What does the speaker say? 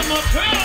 I'm a